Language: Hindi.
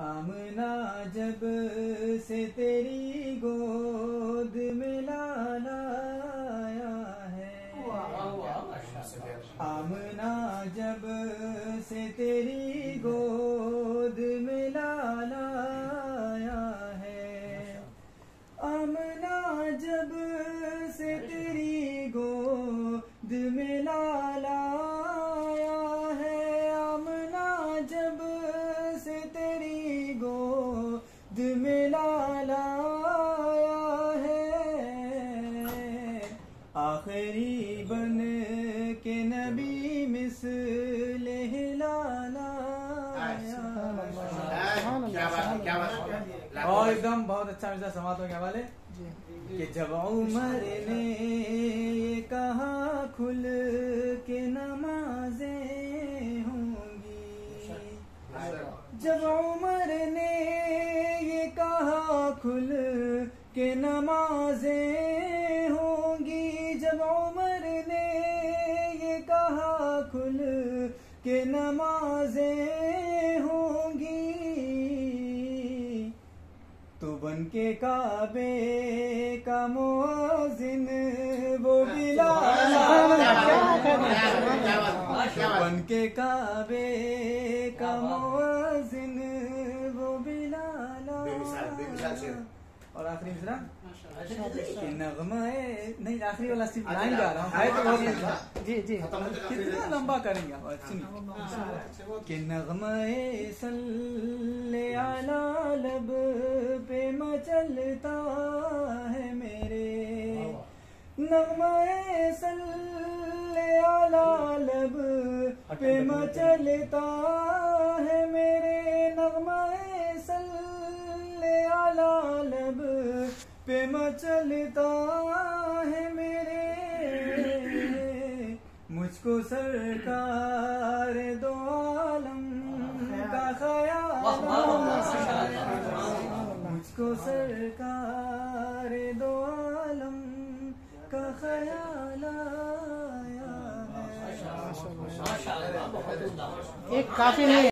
आमना जब से तेरी गोद में लाया है आमना जब से तेरी गोद में लाया है। आखिरी बन के नबी मिसल लाला क्या बात क्या बात और एकदम बहुत अच्छा मिर्ज़ा समात हो गया वाले। कि जब उमर ने ये कहा खुल के नमाजें होंगी। जब उमर ने खुल के नमाजें होंगी जब उमर ने ये कहा खुल के नमाजें होंगी। तो बन के काबे का मोजिन वो बिला बात क्या बात बन के काबे का मोजिन बेमिसाल और आखिरी मिसरा कि नगमाए नहीं आखिरी वाला सिर्फ़ लाइन गा रहा हूँ। है। तो बहुत जी जी कितना लंबा करेंगे आप? सुनिए। कि नगमाए सल्ले आला लब पे मचलता है मेरे। नगमाए सल्ले आला लब पे मचलता पे मचलता है मेरे मुझको सरकार दो आलम का ख्याल मुझको सरकार दो आलम का ख्याल आया है एक काफ़ी नहीं